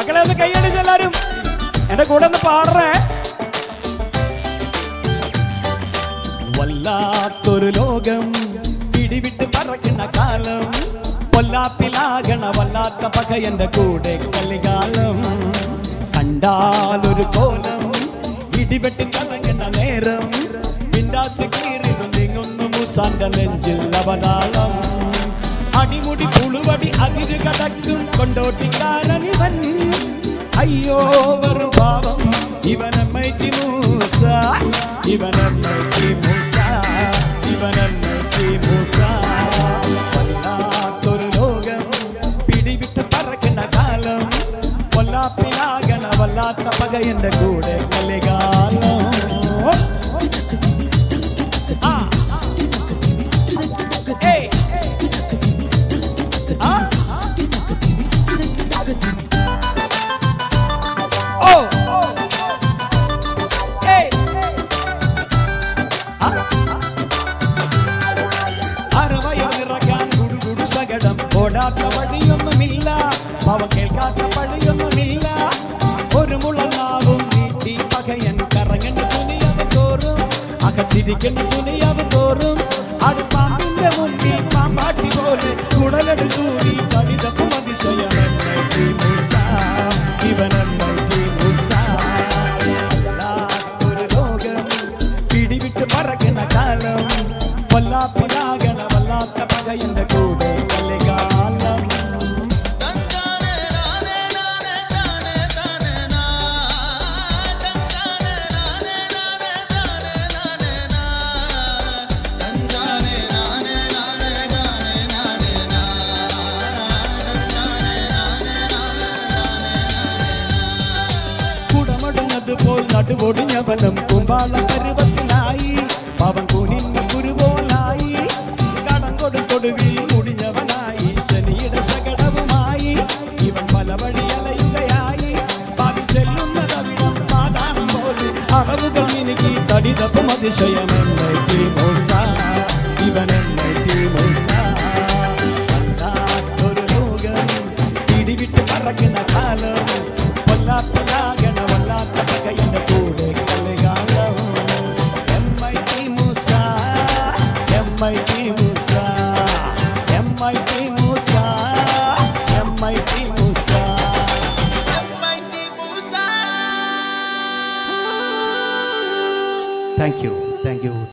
പോട്ടെ ഒന്ന് കൈയടിച്ച് എല്ലാരും. എന്റെ കൂടെ ഒന്ന് പാടറേ. വല്ലാത്തൊരു ലോകം പിടിവിട്ട് പറക്കുന്ന കാലം. കൊല്ലാത്തിലാകണ വല്ലാത്ത പക എന്റെ കൂടെ കലികാലം. കണ്ടാലൊരു കോലം ഇടിവെട്ടി കലങ്ങുന്ന നേരം. പിണ്ടാച്ച് കീറിലും മുസാന്റെ നെഞ്ചിൽ അവതാളം. അടിമുടി പുളുവടി അതിര് കടക്കും കൊണ്ടോട്ടിക്കാരനിവൻ അയ്യോ വെറും പാവം ഇവനമ്മയ്ക്ക് മൂസ ഇവനമ്മയ്ക്ക് മൂസ ഇവനമ്മയ്ക്ക് മൂസ. വല്ലാത്തൊരു ലോകം പിടിവിട്ട് പറക്കുന്ന കാലം. കൊല്ലാപ്പിലാകണ വല്ലാത്ത പകയന്റെ കൂടെ കലികാലം അരവയറിറക്കാൻ ഗുഡുഗുഡു സകടം ഓടാത്ത വഴിയൊന്നുമില്ല. അവ കേൾക്കാത്ത വഴിയൊന്നുമില്ല ഒരു മുളനാവും നീട്ടി പകയൻ കറങ്ങണ്ട തുണിയവ തോറും അകച്ചിരിക്കണ്ട തുണിയവ തോറും അത് പാമ്പിന്റെ മുമ്പിൽ പാമ്പാട്ടി പോലെ കുടലെടുത്തൂരി കണിതപ്പും അതിശയം. കുടമടുന്നത് പോൽ ബലം കുമ്പാള പരുവത്തിലായി പവൻ കുനിന്ന കുരുപോലായി. കടം കൊടുത്തൊടുവിൽ മുടിഞ്ഞവനായി. ശനിയുടെ ശകടവുമായി ഇവൻ പല വഴി അലയുകയായി ചെല്ലുന്ന ചെല്ലുന്നതവിടം പാതാളം പോലെ. അളവുകൾ എനിക്ക് തടിതപ്പും അതിശയമെന്നേറ്റി മൂസ ഇവനെന്നേറ്റി മൂസ വല്ലാത്തൊരു ലോകം പിടിവിട്ട് പറക്കുന്ന കാലം. വല്ലാത്തലാകണ MIT Musa MIT Musa MIT Musa. MIT Musa. Thank you thank you.